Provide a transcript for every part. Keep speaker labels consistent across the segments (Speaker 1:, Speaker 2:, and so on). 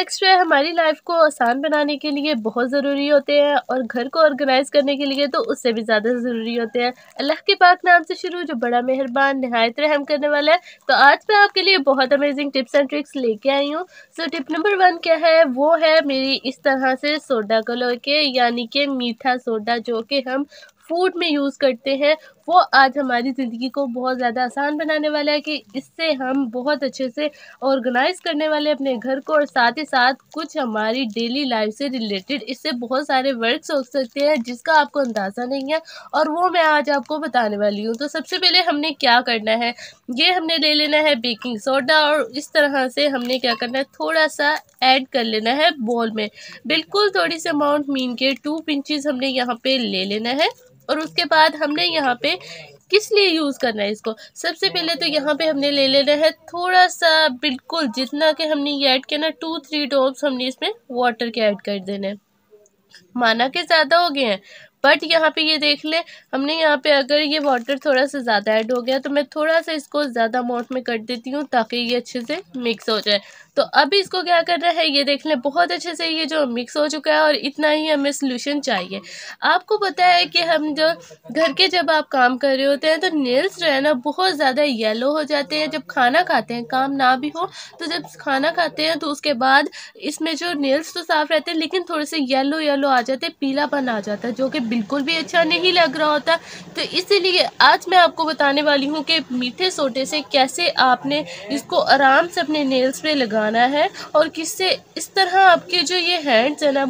Speaker 1: Extra हमारी life को आसान बनाने के लिए बहुत ज़रूरी होते हैं और घर को ऑर्गेनाइज़ करने के लिए तो उससे भी ज़्यादा ज़रूरी होते हैं। अल्लाह के पाक नाम से शुरू, जो बड़ा मेहरबान, नहायत रहम करने वाला है। तो आज मैं आपके लिए बहुत अमेजिंग टिप्स एंड ट्रिक्स लेके आई हूँ। सो टिप नंबर वन क्या है? वो है मेरी इस तरह से सोडा कलर के यानी कि मीठा सोडा जो कि हम फ़ूड में यूज़ करते हैं वो आज हमारी ज़िंदगी को बहुत ज़्यादा आसान बनाने वाला है कि इससे हम बहुत अच्छे से ऑर्गेनाइज करने वाले अपने घर को और साथ ही साथ कुछ हमारी डेली लाइफ से रिलेटेड इससे बहुत सारे वर्क्स हो सकते हैं जिसका आपको अंदाज़ा नहीं है और वो मैं आज आपको बताने वाली हूँ। तो सबसे पहले हमने क्या करना है? ये हमने ले लेना है बेकिंग सोडा और इस तरह से हमने क्या करना है? थोड़ा सा ऐड कर लेना है बॉल में। बिल्कुल थोड़ी सी अमाउंट मीन के टू पिंचेस हमने यहाँ पे ले लेना है। और उसके बाद हमने यहाँ पे किस लिए यूज़ करना है इसको? सबसे पहले तो यहाँ पे हमने ले लेना है थोड़ा सा, बिल्कुल जितना कि हमने ये ऐड किया ना टू थ्री ड्रॉप्स हमने इसमें वाटर के ऐड कर देने माना के ज़्यादा हो गए हैं बट यहाँ पे ये देख ले, हमने यहाँ पे अगर ये वाटर थोड़ा सा ज़्यादा ऐड हो गया तो मैं थोड़ा सा इसको ज़्यादा अमाउंट में कर देती हूँ ताकि ये अच्छे से मिक्स हो जाए। तो अब इसको क्या करना है, ये देख लें, बहुत अच्छे से ये जो मिक्स हो चुका है और इतना ही हमें सोल्यूशन चाहिए। आपको पता है कि हम जो घर के जब आप काम कर रहे होते हैं तो नेल्स जो है ना, बहुत ज़्यादा येलो हो जाते हैं। जब खाना खाते हैं, काम ना भी हो तो जब खाना खाते हैं तो उसके बाद इसमें जो नेल्स तो साफ़ रहते हैं, लेकिन थोड़े से येलो येलो आ जाते हैं, पीलापन आ जाता है, जो कि बिल्कुल भी अच्छा नहीं लग रहा होता। तो इसीलिए आज मैं आपको बताने वाली हूँ कि मीठे सोटे से कैसे आपने इसको आराम से अपने नेल्स पे लगाना लगाना है और किससे इस तरह आपके जो ये हैंड्स है ना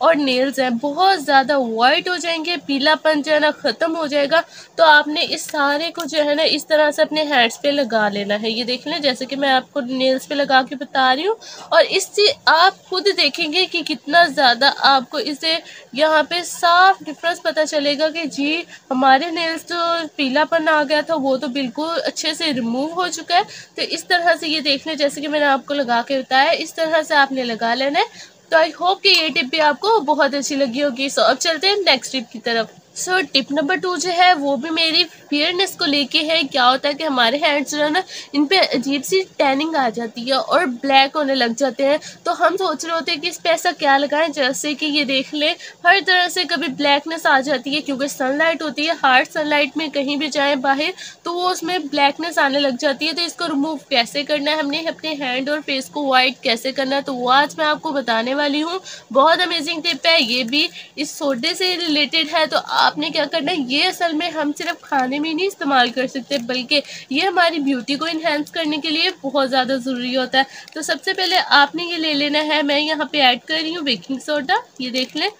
Speaker 1: और नेल्स हैं। बहुत ज़्यादा वाइट हो जाएँगे, पीलापन जो है ना ख़त्म हो जाएगा। तो आपने इस सारे को जो है ना इस तरह से अपने हैंड्स पे लगा लेना है। ये देख लें, जैसे कि मैं आपको नेल्स पे लगा के बता रही हूँ। और इससे आप खुद देखेंगे कि कितना ज़्यादा आपको इसे यहाँ पे साफ़ डिफरेंस पता चलेगा कि जी, हमारे नेल्स जो पीलापन आ गया था, वो तो बिल्कुल अच्छे से रिमूव हो चुका है। तो इस तरह से ये देख लें, जैसे कि मैंने आपको लगा के बताया, इस तरह से आपने लगा लेना है। तो आई होप कि ये टिप भी आपको बहुत अच्छी लगी होगी। सो अब चलते हैं नेक्स्ट टिप की तरफ़। सो टिप नंबर टू जो है, वो भी मेरी फेयरनेस को लेके है। क्या होता है कि हमारे हैंड्स जो है ना, इन पर अजीब सी टैनिंग आ जाती है और ब्लैक होने लग जाते हैं। तो हम सोच रहे होते हैं कि इस पर ऐसा क्या लगाएँ, जैसे कि ये देख लें, हर तरह से कभी ब्लैकनेस आ जाती है, क्योंकि सनलाइट होती है हार्ड सनलाइट में कहीं भी जाए बाहर तो वो उसमें ब्लैकनेस आने लग जाती है। तो इसको रिमूव कैसे करना है, हमने अपने हैंड और फेस को वाइट कैसे करना है तो वो आज मैं आपको बताने वाली हूँ। बहुत अमेजिंग टिप है, ये भी इस सोडे से रिलेटेड है तो आपने क्या करना है? ये असल में हम सिर्फ़ खाने में ही नहीं इस्तेमाल कर सकते, बल्कि ये हमारी ब्यूटी को इन्हेंस करने के लिए बहुत ज़्यादा ज़रूरी होता है। तो सबसे पहले आपने ये ले लेना है। मैं यहाँ पे ऐड कर रही हूँ बेकिंग सोडा ये देख लें,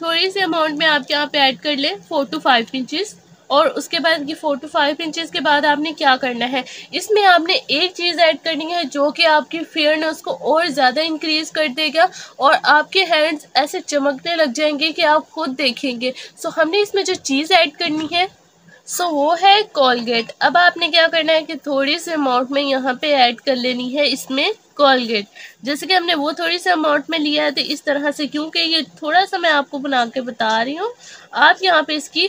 Speaker 1: थोड़ी सी अमाउंट में आप यहाँ पे ऐड कर लें फोर टू फाइव इंचज़ और उसके बाद ये फोर टू फाइव इंचज़ के बाद आपने क्या करना है? इसमें आपने एक चीज़ ऐड करनी है जो कि आपकी फेयरनेस को और ज़्यादा इंक्रीज़ कर देगा और आपके हैंड्स ऐसे चमकने लग जाएँगे कि आप खुद देखेंगे। सो हमने इसमें जो चीज़ ऐड करनी है सो वो है कॉलगेट अब आपने क्या करना है कि थोड़ी सी अमाउंट में यहाँ पे ऐड कर लेनी है इसमें कॉलगेट जैसे कि हमने वो थोड़ी सी अमाउंट में लिया है तो इस तरह से, क्योंकि ये थोड़ा सा मैं आपको बना के बता रही हूँ, आप यहाँ पे इसकी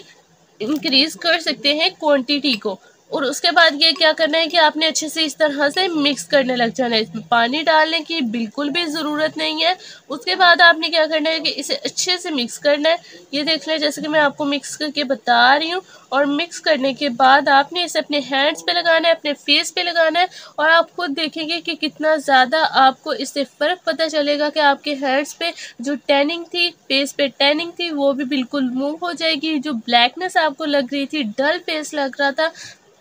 Speaker 1: इंक्रीज कर सकते हैं क्वांटिटी को। और उसके बाद ये क्या करना है कि आपने अच्छे से इस तरह से मिक्स करने लग जाना है। इसमें पानी डालने की बिल्कुल भी ज़रूरत नहीं है। उसके बाद आपने क्या करना है कि इसे अच्छे से मिक्स करना है। ये देख लें, जैसे कि मैं आपको मिक्स करके बता रही हूँ। और मिक्स करने के बाद आपने इसे अपने हैंड्स पे लगाना है, अपने फेस पे लगाना है। और आप खुद देखेंगे कि कितना ज़्यादा आपको इससे फ़र्क पता चलेगा कि आपके हैंड्स पे जो टैनिंग थी फेस पे टैनिंग थी, वो भी बिल्कुल मूव हो जाएगी। जो ब्लैकनेस आपको लग रही थी डल फेस लग रहा था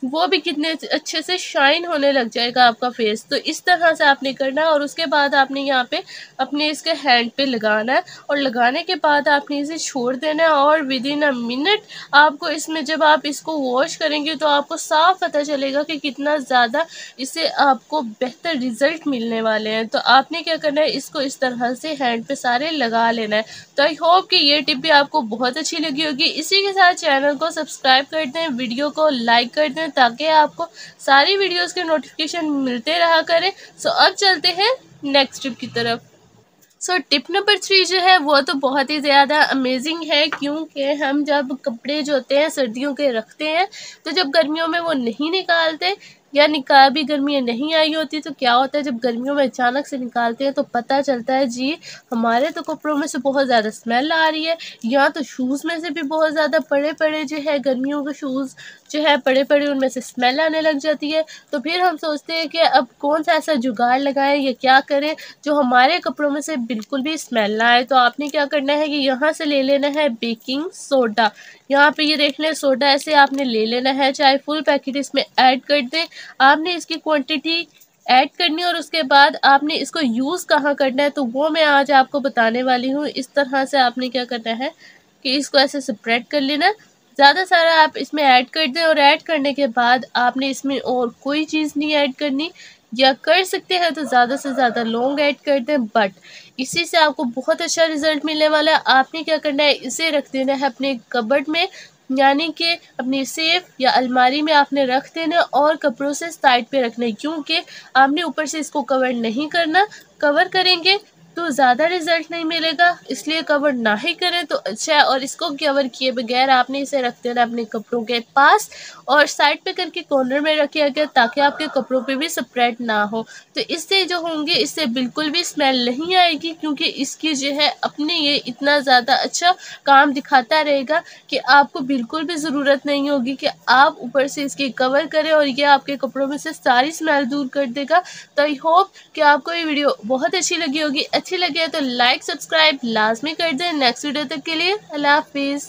Speaker 1: वो भी कितने अच्छे से शाइन होने लग जाएगा आपका फेस तो इस तरह से आपने करना है और उसके बाद आपने यहाँ पे अपने इसके हैंड पे लगाना है और लगाने के बाद आपने इसे छोड़ देना है और विद इन अ मिनट आपको इसमें जब आप इसको वॉश करेंगे तो आपको साफ़ पता चलेगा कि कितना ज़्यादा इससे आपको बेहतर रिज़ल्ट मिलने वाले हैं। तो आपने क्या करना है, इसको इस तरह से हैंड पे सारे लगा लेना है। तो आई होप कि ये टिप भी आपको बहुत अच्छी लगी होगी। इसी के साथ चैनल को सब्सक्राइब कर दें वीडियो को लाइक कर दें ताकि आपको सारी वीडियोस के नोटिफिकेशन मिलते रहा करें। सो so, अब चलते हैं नेक्स्ट टिप की तरफ़। सो टिप नंबर थ्री जो है वो तो बहुत ही ज़्यादा अमेजिंग है क्योंकि हम जब कपड़े जो होते हैं सर्दियों के रखते हैं तो जब गर्मियों में वो नहीं निकालते या निकाल भी गर्मियाँ नहीं आई होती तो क्या होता है? जब गर्मियों में अचानक से निकालते हैं तो पता चलता है, जी, हमारे तो कपड़ों में से बहुत ज़्यादा स्मेल आ रही है। या तो शूज़ में से भी बहुत ज़्यादा पड़े पड़े जो है, गर्मियों के शूज़ जो है पड़े पड़े उनमें से स्मेल आने लग जाती है। तो फिर हम सोचते हैं कि अब कौन सा ऐसा जुगाड़ लगाएँ या क्या करें जो हमारे कपड़ों में से बिल्कुल भी स्मेल ना आए। तो आपने क्या करना है कि यहाँ से ले लेना है बेकिंग सोडा यहाँ पे ये देख लें, सोडा ऐसे आपने ले लेना है, चाहे फुल पैकेट इसमें ऐड कर दें। आपने इसकी क्वांटिटी ऐड करनी है और उसके बाद आपने इसको यूज़ कहाँ करना है तो वो मैं आज आपको बताने वाली हूँ। इस तरह से आपने क्या करना है कि इसको ऐसे स्प्रेड कर लेना। ज़्यादा सारा आप इसमें ऐड कर दें और ऐड करने के बाद आपने इसमें और कोई चीज़ नहीं ऐड करनी। या कर सकते हैं तो ज़्यादा से ज़्यादा लौंग ऐड कर दें बट इसी से आपको बहुत अच्छा रिज़ल्ट मिलने वाला है। आपने क्या करना है? इसे रख देना है अपने कबर्ड में, यानी कि अपने सेफ़ या अलमारी में आपने रख देना और कपड़ों से साइड पे रखना है, क्योंकि आपने ऊपर से इसको कवर नहीं करना। कवर करेंगे तो ज़्यादा रिज़ल्ट नहीं मिलेगा, इसलिए कवर ना ही करें तो अच्छा है। और इसको कवर किए बगैर आपने इसे रख देना अपने कपड़ों के पास और साइड पे करके कॉर्नर में रखिए गया ताकि आपके कपड़ों पे भी स्प्रेड ना हो। तो इससे जो होंगे, इससे बिल्कुल भी स्मेल नहीं आएगी क्योंकि इसकी जो है अपने ये इतना ज़्यादा अच्छा काम दिखाता रहेगा कि आपको बिल्कुल भी ज़रूरत नहीं होगी कि आप ऊपर से इसकी कवर करें और ये आपके कपड़ों में से सारी स्मेल दूर कर देगा। तो आई होप कि आपको ये वीडियो बहुत अच्छी लगी होगी। अच्छी लगे तो लाइक सब्सक्राइब लाजमी कर दें। नेक्स्ट वीडियो तक के लिए अल्लाह हाफिज़।